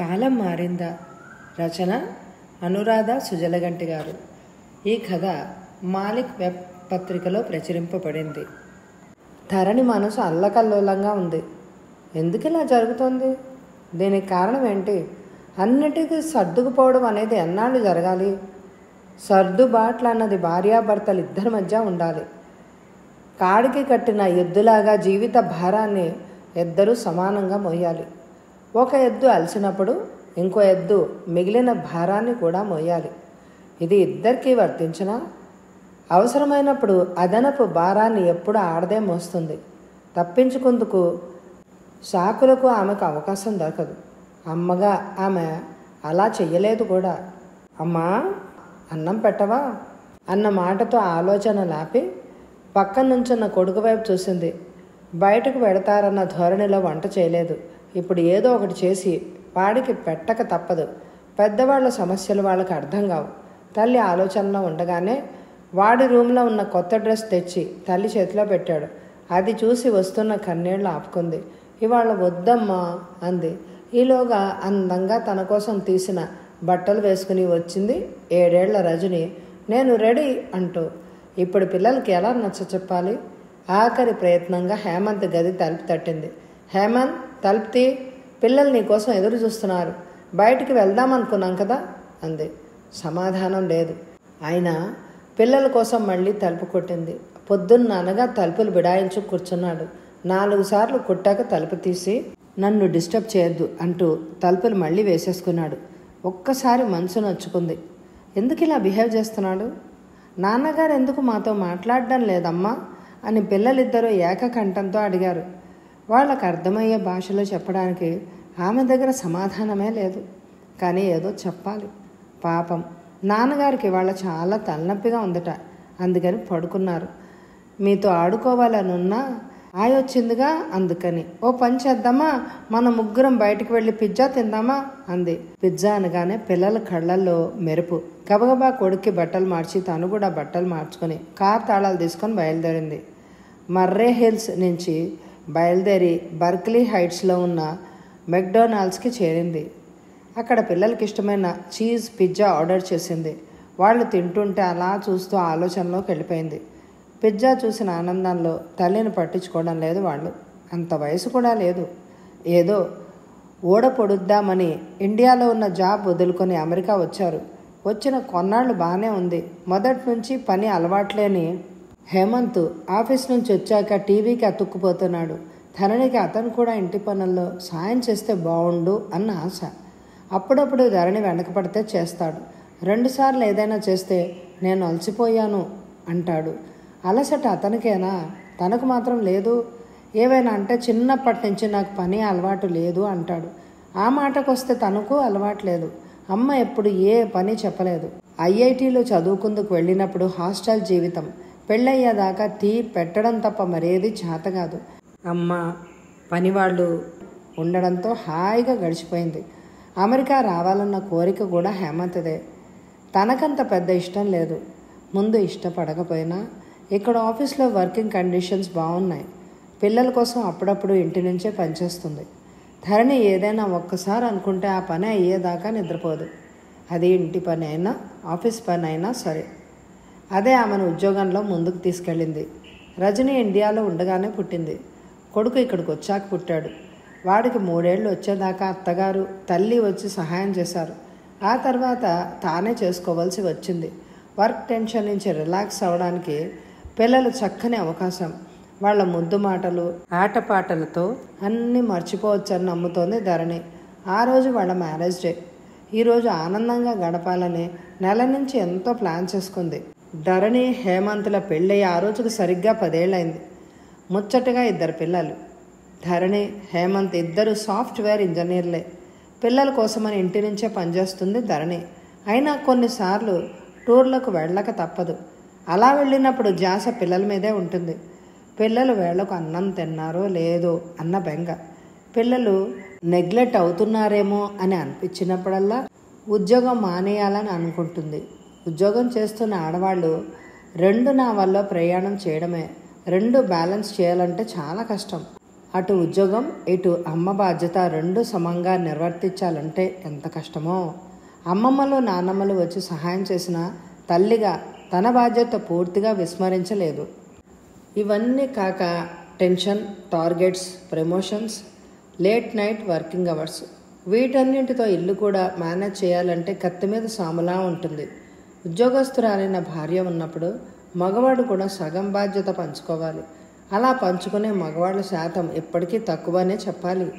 కాలం మారిందా? రచన అనురాధ సుజలగంటి గారు. ఈ కథ మాలిక్ వెబ్ పత్రికలో ప్రచురింపబడింది. ధరణి మనసు అల్లకల్లోలంగా ఉంది. ఎందుకు ఇలా జరుగుతోంది? దీనికి కారణం ఏంటి? అన్నిటికీ సర్దుకుపోవడం అనేది ఎన్నాళ్ళు జరగాలి? సర్దుబాట్లు అన్నది భార్యాభర్తలు ఇద్దరి మధ్య ఉండాలి. కాడికి కట్టిన ఎద్దులాగా జీవిత భారాన్ని ఇద్దరూ సమానంగా మోయాలి. ఒక ఎద్దు అలసినప్పుడు ఇంకో ఎద్దు మిగిలిన భారాన్ని కూడా మోయాలి. ఇది ఇద్దరికీ వర్తించిన అవసరమైనప్పుడు అదనపు భారాన్ని ఎప్పుడు ఆడదే మోస్తుంది. తప్పించుకుందుకు సాకులకు ఆమెకు అవకాశం దొరకదు. అమ్మగా ఆమె అలా చెయ్యలేదు కూడా. అమ్మా అన్నం పెట్టవా? అన్న మాటతో ఆలోచన లాపి పక్కన నుంచున్న కొడుకు వైపు చూసింది. బయటకు పెడతారన్న ధోరణిలో వంట చేయలేదు. ఇప్పుడు ఏదో ఒకటి చేసి వాడికి పెట్టక తప్పదు. పెద్దవాళ్ళ సమస్యలు వాళ్ళకి అర్థం కావు. తల్లి ఆలోచనలో ఉండగానే వాడి రూమ్లో ఉన్న కొత్త డ్రెస్ తెచ్చి తల్లి చేతిలో పెట్టాడు. అది చూసి వస్తున్న కన్నీళ్ళు ఆపుకుంది. ఇవాళ వద్దమ్మా అంది. ఈలోగా అందంగా తన కోసం తీసిన బట్టలు వేసుకుని వచ్చింది ఏడేళ్ళ రజని. నేను రెడీ అంటూ ఇప్పుడు పిల్లలకి ఎలా నచ్చ చెప్పాలి? ఆఖరి ప్రయత్నంగా హేమంత్ గది తలుపు తట్టింది. హేమంత్ తలుపుతి పిల్లలు నీ కోసం ఎదురు చూస్తున్నారు. బయటికి వెళ్దాం అనుకున్నాం కదా అంది. సమాధానం లేదు. అయినా పిల్లల కోసం మళ్ళీ తలుపు కొట్టింది. పొద్దున్న అనగా తలుపులు బిడాయించు కూర్చున్నాడు. నాలుగు సార్లు కొట్టాక తలుపు తీసి నన్ను డిస్టర్బ్ చేయొద్దు అంటూ తలుపులు మళ్ళీ వేసేసుకున్నాడు. ఒక్కసారి మనసు నొచ్చుకుంది. ఎందుకు ఇలా బిహేవ్ చేస్తున్నాడు? నాన్నగారు ఎందుకు మాతో మాట్లాడడం లేదమ్మా అని పిల్లలిద్దరూ ఏకకంఠంతో అడిగారు. వాళ్ళకు అర్థమయ్యే భాషలో చెప్పడానికి ఆమె దగ్గర సమాధానమే లేదు. కానీ ఏదో చెప్పాలి. పాపం. నాన్నగారికి వాళ్ళ చాలా తలనొప్పిగా ఉందట. అందుకని పడుకున్నారు. మీతో ఆడుకోవాలని ఉన్నా ఆయొచ్చిందిగా అందుకని. ఓ పని చేద్దామా? మన ముగ్గురం బయటికి వెళ్ళి పిజ్జా తిందామా? అంది. పిజ్జా అనగానే పిల్లల కళ్ళల్లో మెరుపు. గబగబా కొడుక్కి బట్టలు మార్చి తను కూడా బట్టలు మార్చుకొని కార్ తాళాలు తీసుకొని బయలుదేరింది. మర్రే హిల్స్ నుంచి బయలుదేరి బర్క్లీ హైట్స్లో ఉన్న మెక్డొనాల్డ్స్కి చేరింది. అక్కడ పిల్లలకి ఇష్టమైన చీజ్ పిజ్జా ఆర్డర్ చేసింది. వాళ్ళు తింటుంటే అలా చూస్తూ ఆలోచనలోకి వెళ్ళిపోయింది. పిజ్జా చూసిన ఆనందంలో తల్లిని పట్టించుకోవడం లేదు వాళ్ళు. అంత వయసు కూడా లేదు. ఏదో ఓడ పొడుద్దామని ఇండియాలో ఉన్న జాబ్ వదులుకొని అమెరికా వచ్చారు. వచ్చిన కొన్నాళ్ళు బాగానే ఉంది. మొదటి నుంచి పని అలవాట్లేని హేమంత్ ఆఫీస్ నుంచి వచ్చాక టీవీకి అతుక్కుపోతున్నాడు. ధరణికి అతను కూడా ఇంటి పనుల్లో సాయం చేస్తే బాగుండు అన్న ఆశ. అప్పుడప్పుడు ధరణి వెనకపడితే చేస్తాడు. రెండుసార్లు ఏదైనా చేస్తే నేను అలసిపోయాను అంటాడు. అలసట అతనికేనా? తనకు మాత్రం లేదు. ఏవైనా అంటే చిన్నప్పటి నుంచి నాకు పని అలవాటు లేదు అంటాడు. ఆ మాటకు వస్తే తనకు అలవాటు లేదు. అమ్మ ఎప్పుడు ఏ పని చెప్పలేదు. ఐఐటీలో చదువుకుందుకు వెళ్ళినప్పుడు హాస్టల్ జీవితం. పెళ్ళయ్యేదాకా టీ పెట్టడం తప్ప మరేది చేత కాదు. అమ్మ పనివాళ్ళు ఉండడంతో హాయిగా గడిచిపోయింది. అమెరికా రావాలన్న కోరిక కూడా హేమంత్దే. తనకంత పెద్ద ఇష్టం లేదు. ముందు ఇష్టపడకపోయినా ఇక్కడ ఆఫీస్లో వర్కింగ్ కండిషన్స్ బాగున్నాయి పిల్లల కోసం అప్పుడప్పుడు ఇంటి నుంచే పనిచేస్తుంది. ధరణి ఏదైనా ఒక్కసారి అనుకుంటే ఆ పని అయ్యేదాకా నిద్రపోదు. అది ఇంటి పని అయినా ఆఫీస్ పని అయినా సరే. అదే ఆమెను ఉద్యోగంలో ముందుకు తీసుకెళ్ళింది. రజని ఇండియాలో ఉండగానే పుట్టింది. కొడుకు ఇక్కడికి వచ్చాక పుట్టాడు. వాడికి మూడేళ్ళు వచ్చేదాకా అత్తగారు తల్లి వచ్చి సహాయం చేశారు. ఆ తర్వాత తానే చేసుకోవాల్సి వచ్చింది. వర్క్ టెన్షన్ నుంచి రిలాక్స్ అవ్వడానికి పిల్లలు చక్కని అవకాశం. వాళ్ళ ముద్దు మాటలు ఆటపాటలతో అన్నీ మర్చిపోవచ్చని నమ్ముతోంది ధరణి. ఆ రోజు వాళ్ళ మ్యారేజ్ డే. ఈరోజు ఆనందంగా గడపాలని నెల నుంచి ఎంతో ప్లాన్ చేసుకుంది. ధరణి హేమంతుల పెళ్ళయి ఆ రోజుకు సరిగ్గా పదేళ్ళైంది ముచ్చటగా ఇద్దరు పిల్లలు. ధరణి హేమంత్ ఇద్దరు సాఫ్ట్వేర్ ఇంజనీర్లే. పిల్లల కోసమని ఇంటి నుంచే పనిచేస్తుంది ధరణి. అయినా కొన్నిసార్లు టూర్లకు వెళ్ళక తప్పదు. అలా వెళ్ళినప్పుడు జాస పిల్లల మీదే ఉంటుంది. పిల్లలు వేళ్ళకు అన్నం తిన్నారో లేదో అన్న బెంగ. పిల్లలు నెగ్లెక్ట్ అవుతున్నారేమో అని అనిపించినప్పుడల్లా ఉద్యోగం మానేయాలని అనుకుంటుంది. ఉద్యోగం చేస్తున్న ఆడవాళ్ళు రెండు నా వల్ల ప్రయాణం చేయడమే రెండు బ్యాలెన్స్ చేయాలంటే చాలా కష్టం. అటు ఉద్యోగం ఇటు అమ్మ బాధ్యత రెండు సమంగా నిర్వర్తించాలంటే ఎంత కష్టమో. అమ్మమ్మలు నాన్నమ్మలు వచ్చి సహాయం చేసిన తల్లిగా తన బాధ్యత పూర్తిగా విస్మరించలేదు. ఇవన్నీ కాక tension targets promotions late night working hours. వీటన్నింటితో ఇల్లు కూడా మేనేజ్ చేయాలంటే కత్తి మీద సాములా ఉంటుంది. ఉద్యోగస్తురాలైన భార్య ఉన్నప్పుడు మగవాడు కూడా సగం బాధ్యత పంచుకోవాలి. అలా పంచుకునే మగవాళ్ళ శాతం ఎప్పటికీ తక్కువనే చెప్పాలి.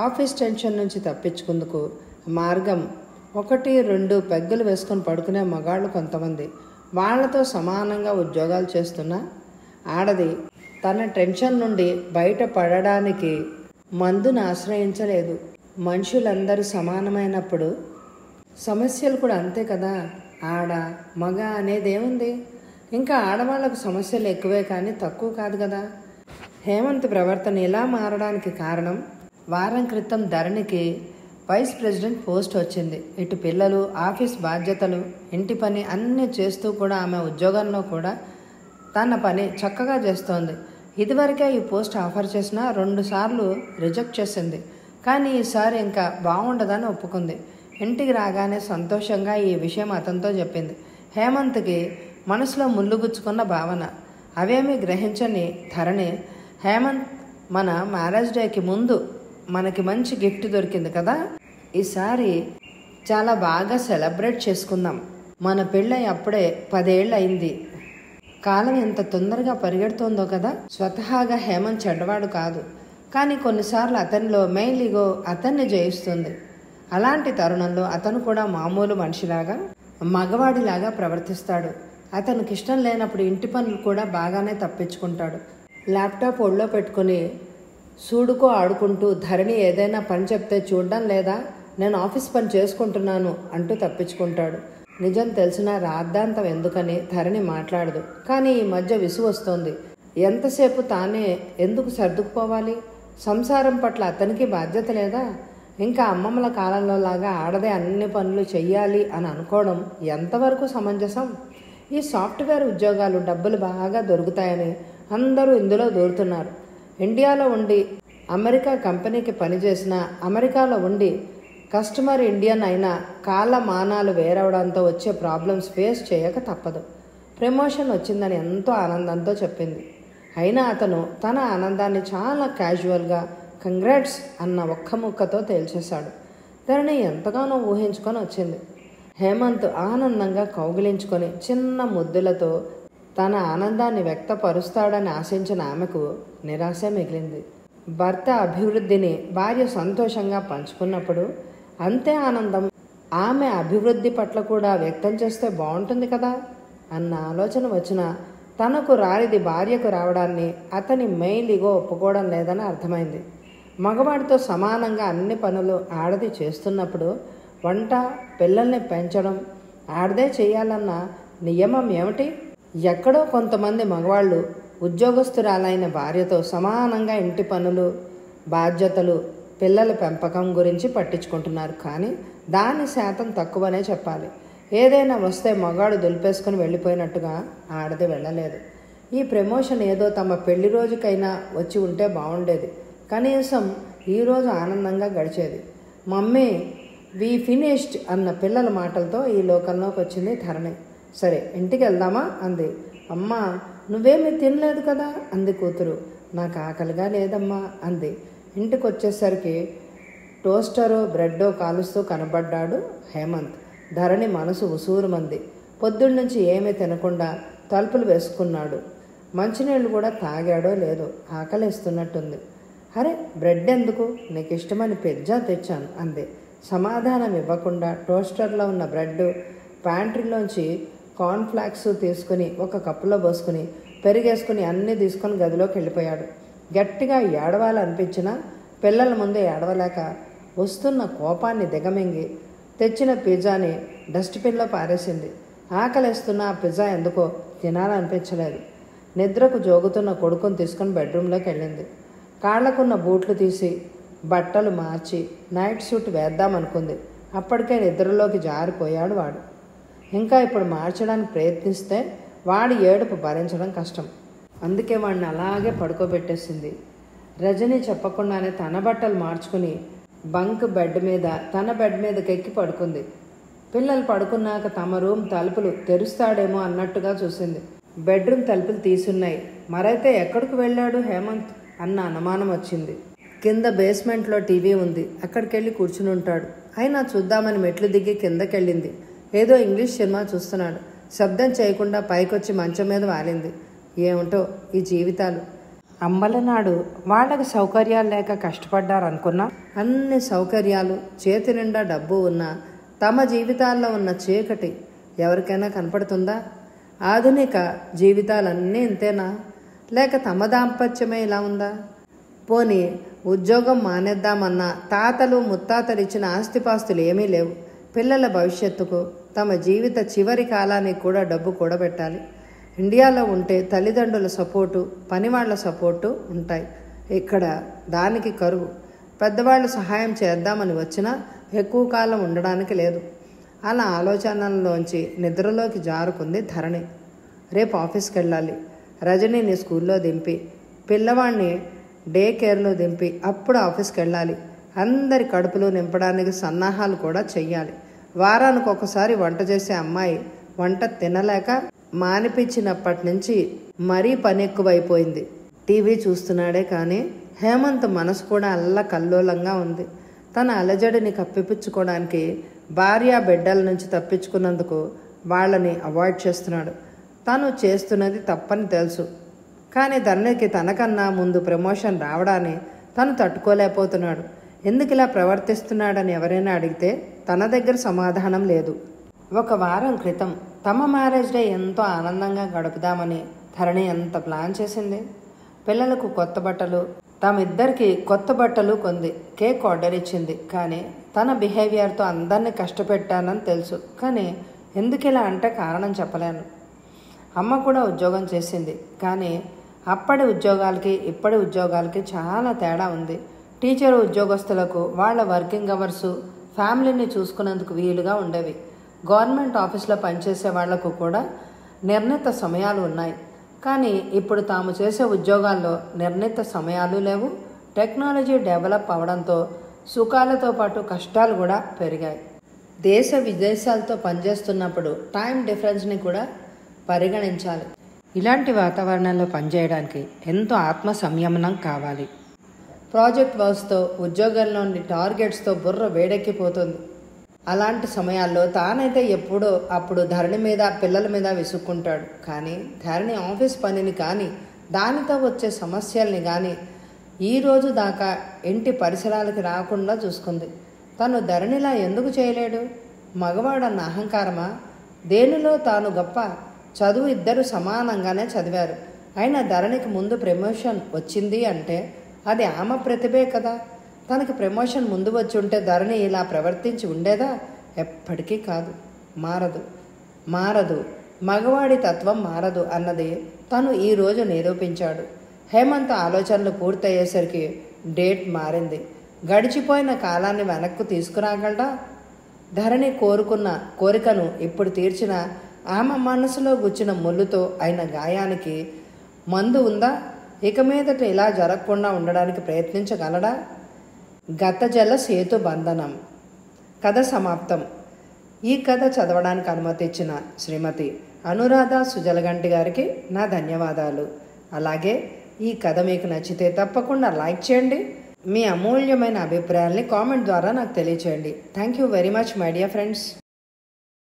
ఆఫీస్ టెన్షన్ నుంచి తప్పించుకుందుకు మార్గం ఒకటి రెండు పెగ్గులు వేసుకొని పడుకునే మగాళ్ళు కొంతమంది. వాళ్ళతో సమానంగా ఉద్యోగాలు చేస్తున్న ఆడది తన టెన్షన్ నుండి బయటపడడానికి మందును ఆశ్రయించలేదు. మనుషులందరూ సమానమైనప్పుడు సమస్యలు కూడా అంతే కదా? ఆడ మగ అనేది ఏముంది? ఇంకా ఆడవాళ్ళకు సమస్యలు ఎక్కువే కానీ తక్కువ కాదు కదా. హేమంత్ ప్రవర్తన ఇలా మారడానికి కారణం వారం క్రితం ధరణికి వైస్ ప్రెసిడెంట్ పోస్ట్ వచ్చింది. ఇటు పిల్లలు ఆఫీస్ బాధ్యతలు ఇంటి పని అన్నీ చేస్తూ కూడా ఆమె ఉద్యోగంలో కూడా తన పని చక్కగా చేస్తోంది. ఇదివరకే ఈ పోస్ట్ ఆఫర్ చేసినా రెండు సార్లు రిజెక్ట్ చేసింది. కానీ ఈసారి ఇంకా బాగుండదని ఒప్పుకుంది. ఇంటికి రాగానే సంతోషంగా ఈ విషయం అతనితో చెప్పింది. హేమంత్కి మనసులో ముళ్ళుగుచ్చుకున్న భావన. అవేమీ గ్రహించని ధరణి. హేమంత్ మన మ్యారేజ్ డేకి ముందు మనకి మంచి గిఫ్ట్ దొరికింది కదా? ఈసారి చాలా బాగా సెలబ్రేట్ చేసుకుందాం. మన పెళ్ళై అప్పుడే పదేళ్ళు అయింది కాలం ఎంత తొందరగా పరిగెడుతోందో కదా? స్వతహాగా హేమంత్ చెడ్డవాడు కాదు. కానీ కొన్నిసార్లు అతనిలో మెయిల్ ఇగో అతన్ని జయిస్తుంది. అలాంటి తరుణంలో అతను కూడా మామూలు మనిషిలాగా మగవాడిలాగా ప్రవర్తిస్తాడు. అతనికి ఇష్టం లేనప్పుడు ఇంటి పనులు కూడా బాగానే తప్పించుకుంటాడు. ల్యాప్టాప్ ఒళ్ళో పెట్టుకుని సూడుకో ఆడుకుంటూ ధరణి ఏదైనా పని చెప్తే చూడడం లేదా నేను ఆఫీస్ పని చేసుకుంటున్నాను అంటూ తప్పించుకుంటాడు. నిజం తెలిసినా రాద్ధాంతం ఎందుకని ధరణి మాట్లాడదు. కానీ ఈ మధ్య విసుగు వస్తోంది. ఎంతసేపు తానే ఎందుకు సర్దుకుపోవాలి? సంసారం పట్ల అతనికి బాధ్యత లేదా? ఇంకా అమ్మమ్మల కాలంలో లాగా ఆడదే అన్ని పనులు చెయ్యాలి అని అనుకోవడం ఎంతవరకు సమంజసం? ఈ సాఫ్ట్వేర్ ఉద్యోగాలు డబ్బులు బాగా దొరుకుతాయని అందరూ ఇందులో దూరుతున్నారు. ఇండియాలో ఉండి అమెరికా కంపెనీకి పనిచేసిన అమెరికాలో ఉండి కస్టమర్ ఇండియన్ అయినా కాళ్ళ మానాలు వేరవడంతో వచ్చే ప్రాబ్లమ్స్ ఫేస్ చేయక తప్పదు. ప్రమోషన్ వచ్చిందని ఎంతో ఆనందంతో చెప్పింది. అయినా అతను తన ఆనందాన్ని చాలా క్యాజువల్గా కంగ్రాట్స్ అన్న ఒక్క ముక్కతో తేల్చేశాడు. ధరణి ఎంతగానో ఊహించుకొని వచ్చింది. హేమంత్ ఆనందంగా కౌగిలించుకొని చిన్న ముద్దులతో తన ఆనందాన్ని వ్యక్తపరుస్తాడని ఆశించిన ఆమెకు నిరాశ మిగిలింది. భర్త అభివృద్ధిని భార్య సంతోషంగా పంచుకున్నప్పుడు అంతే ఆనందం ఆమె అభివృద్ధి పట్ల కూడా వ్యక్తం చేస్తే బాగుంటుంది కదా అన్న ఆలోచన వచ్చిన తనకు రానిది భార్యకు రావడాన్ని అతని మెయిలిగో ఒప్పుకోవడం లేదని అర్థమైంది. మగవాడితో సమానంగా అన్ని పనులు ఆడది చేస్తున్నప్పుడు వంట పిల్లల్ని పెంచడం ఆడదే చేయాలన్న నియమం ఏమిటి? ఎక్కడో కొంతమంది మగవాళ్ళు ఉద్యోగస్తురాలైన భార్యతో సమానంగా ఇంటి పనులు బాధ్యతలు పిల్లల పెంపకం గురించి పట్టించుకుంటున్నారు. కానీ దాని శాతం తక్కువనే చెప్పాలి. ఏదైనా వస్తే మగాడు దులిపేసుకుని వెళ్ళిపోయినట్టుగా ఆడది వెళ్ళలేదు. ఈ ప్రమోషన్ ఏదో తమ పెళ్ళి రోజుకైనా వచ్చి ఉంటే బాగుండేది. కనీసం ఈరోజు ఆనందంగా గడిచేది. మమ్మీ వి ఫినిష్డ్ అన్న పిల్లల మాటలతో ఈ లోకంలోకి వచ్చింది ధరణి. సరే ఇంటికి వెళ్దామా? అంది. అమ్మా నువ్వేమీ తినలేదు కదా? అంది కూతురు. నాకు ఆకలిగా లేదమ్మా అంది. ఇంటికి వచ్చేసరికి టోస్టరో బ్రెడ్డో కాలుస్తూ కనబడ్డాడు హేమంత్. ధరణి మనసు ఉసూరుమంది. పొద్దున్నుంచి ఏమీ తినకుండా తలుపులు వేసుకున్నాడు. మంచినీళ్ళు కూడా తాగాడో లేదో ఆకలిస్తున్నట్టుంది. అరే బ్రెడ్ ఎందుకు? నీకు ఇష్టమని పిజ్జా తెచ్చాను అంది. సమాధానం ఇవ్వకుండా టోస్టర్లో ఉన్న బ్రెడ్ ప్యాంట్రీలోంచి కార్న్ఫ్లాక్స్ తీసుకుని ఒక కప్పులో పోసుకుని పెరిగేసుకుని అన్నీ తీసుకొని గదిలోకి వెళ్ళిపోయాడు. గట్టిగా ఏడవాలనిపించినా పిల్లల ముందే ఏడవలేక వస్తున్న కోపాన్ని దిగమింగి తెచ్చిన పిజ్జాని డస్ట్బిన్లో పారేసింది. ఆకలేస్తున్న ఆ పిజ్జా ఎందుకో తినాలనిపించలేదు. నిద్రకు జోగుతున్న కొడుకుని తీసుకుని బెడ్రూమ్లోకి వెళ్ళింది. కాళ్ళకున్న బూట్లు తీసి బట్టలు మార్చి నైట్ సూట్ వేద్దామనుకుంది. అప్పటికే నిద్రలోకి జారిపోయాడు వాడు. ఇంకా ఇప్పుడు మార్చడానికి ప్రయత్నిస్తే వాడి ఏడుపు భరించడం కష్టం. అందుకే వాడిని అలాగే పడుకోబెట్టేసింది. రజని చెప్పకుండానే తన బట్టలు మార్చుకుని బంక్ బెడ్ మీద తన బెడ్ మీదకి ఎక్కి పడుకుంది. పిల్లలు పడుకున్నాక తమ రూమ్ తలుపులు తెరుస్తాడేమో అన్నట్టుగా చూసింది. బెడ్రూమ్ తలుపులు తీసున్నాయి. మరైతే ఎక్కడికి వెళ్ళాడు హేమంత్? అన్న అనుమానం వచ్చింది. కింద బేస్మెంట్లో టీవీ ఉంది. అక్కడికి వెళ్ళి కూర్చుని ఉంటాడు. అయినా చూద్దామని మెట్లు దిగి కిందకెళ్ళింది. ఏదో ఇంగ్లీష్ సినిమా చూస్తున్నాడు. శబ్దం చేయకుండా పైకొచ్చి మంచం మీద వాలింది. ఏమిటో ఈ జీవితాలు. అంబలనాడు వాళ్ళకి సౌకర్యాలు లేక కష్టపడ్డారనుకున్నా? అన్ని సౌకర్యాలు చేతి నిండా డబ్బు ఉన్నా తమ జీవితాల్లో ఉన్న చీకటి ఎవరికైనా కనపడుతుందా? ఆధునిక జీవితాలన్నీ ఇంతేనా? లేక తమ దాంపత్యమే ఇలా ఉందా? పోనీ ఉద్యోగం మానేద్దామన్నా తాతలు ముత్తాతలు ఇచ్చిన ఆస్తిపాస్తులు ఏమీ లేవు. పిల్లల భవిష్యత్తుకు తమ జీవిత చివరి కాలానికి కూడా డబ్బు కూడబెట్టాలి. ఇండియాలో ఉంటే తల్లిదండ్రుల సపోర్టు పనివాళ్ళ సపోర్టు ఉంటాయి. ఇక్కడ దానికి కరువు. పెద్దవాళ్ళు సహాయం చేద్దామని వచ్చినా ఎక్కువ కాలం ఉండడానికి లేదు. అలా ఆలోచనల్లోంచి నిద్రలోకి జారుకుంది ధరణి. రేపు ఆఫీస్కి వెళ్ళాలి రజనీని స్కూల్లో దింపి పిల్లవాడిని డే కేర్లో దింపి అప్పుడు ఆఫీస్కి వెళ్ళాలి అందరి కడుపులు నింపడానికి సన్నాహాలు కూడా చెయ్యాలి. వారానికి ఒకసారి వంట చేసే అమ్మాయి వంట తినలేక మానిపించినప్పటి నుంచి మరీ పని ఎక్కువైపోయింది. టీవీ చూస్తున్నాడే కానీ హేమంత్ మనసు కూడా అల్ల కల్లోలంగా ఉంది. తన అలజడిని కప్పిపుచ్చుకోవడానికి భార్య బిడ్డల నుంచి తప్పించుకున్నందుకు వాళ్ళని అవాయిడ్ చేస్తున్నాడు. తను చేస్తున్నది తప్పని తెలుసు. కానీ ధరణికి తనకన్నా ముందు ప్రమోషన్ రావడాన్ని తను తట్టుకోలేకపోతున్నాడు. ఎందుకు ఇలా ప్రవర్తిస్తున్నాడని ఎవరైనా అడిగితే తన దగ్గర సమాధానం లేదు. ఒక వారం క్రితం తమ మ్యారేజ్ డే ఎంతో ఆనందంగా గడుపుదామని ధరణి ఎంత ప్లాన్ చేసింది? పిల్లలకు కొత్త బట్టలు తమిద్దరికి కొత్త బట్టలు కొంది కేక్ ఆర్డర్ ఇచ్చింది. కానీ తన బిహేవియర్తో అందరినీ కష్టపెట్టానని తెలుసు. కానీ ఎందుకు ఇలా అంటే కారణం చెప్పలేను. అమ్మ కూడా ఉద్యోగం చేసింది. కానీ అప్పటి ఉద్యోగాలకి ఇప్పటి ఉద్యోగాలకి చాలా తేడా ఉంది. టీచర్ ఉద్యోగస్తులకు వాళ్ళ వర్కింగ్ అవర్స్ ఫ్యామిలీని చూసుకునేందుకు వీలుగా ఉండేవి. గవర్నమెంట్ ఆఫీస్లో పనిచేసే వాళ్ళకు కూడా నిర్ణీత సమయాలు ఉన్నాయి. కానీ ఇప్పుడు తాము చేసే ఉద్యోగాల్లో నిర్ణీత సమయాలు లేవు. టెక్నాలజీ డెవలప్ అవడంతో సుఖాలతో పాటు కష్టాలు కూడా పెరిగాయి. దేశ విదేశాలతో పనిచేస్తున్నప్పుడు టైం డిఫరెన్స్ని కూడా పరిగణించాలి. ఇలాంటి వాతావరణంలో పనిచేయడానికి ఎంతో ఆత్మ సంయమనం కావాలి. ప్రాజెక్ట్ వర్క్స్తో ఉద్యోగంలోని టార్గెట్స్తో బుర్ర వేడెక్కిపోతుంది. అలాంటి సమయాల్లో తానైతే ఎప్పుడో అప్పుడు ధరణి మీద పిల్లల మీద విసుక్కుంటాడు. కానీ ధరణి ఆఫీస్ పనిని కానీ దానితో వచ్చే సమస్యల్ని కానీ ఈ రోజు దాకా ఇంటి పరిసరాలకి రాకుండా చూసుకుంది. తను ధరణిలా ఎందుకు చేయలేడు? మగవాడన్న అహంకారమా? దేనిలో తాను గొప్ప? చదువు ఇద్దరు సమానంగానే చదివారు. అయినా ధరణికి ముందు ప్రమోషన్ వచ్చింది అంటే అది ఆమె ప్రతిభే కదా. తనకి ప్రమోషన్ ముందు వచ్చి ఉంటే ధరణి ఇలా ప్రవర్తించి ఉండేదా? ఎప్పటికీ కాదు. మారదు. మారదు. మగవాడి తత్వం మారదు అన్నది తను ఈరోజు నిరూపించాడు. హేమంత్ ఆలోచనలు పూర్తయ్యేసరికి డేట్ మారింది. గడిచిపోయిన కాలాన్ని వెనక్కు తీసుకురాగలడా? ధరణి కోరుకున్న కోరికను ఇప్పుడు తీర్చిన ఆమె మనసులో గుచ్చిన ముళ్ళుతో అయిన గాయానికి మందు ఉందా? ఇక మీదట ఇలా జరగకుండా ఉండడానికి ప్రయత్నించగలడా? గతజల సేతు బంధనం. కథ సమాప్తం. ఈ కథ చదవడానికి అనుమతి ఇచ్చిన శ్రీమతి అనురాధ సుజలగంటి గారికి నా ధన్యవాదాలు. అలాగే ఈ కథ మీకు నచ్చితే తప్పకుండా లైక్ చేయండి. మీ అమూల్యమైన అభిప్రాయాల్ని కామెంట్ ద్వారా నాకు తెలియచేయండి. Thank you very much my dear friends.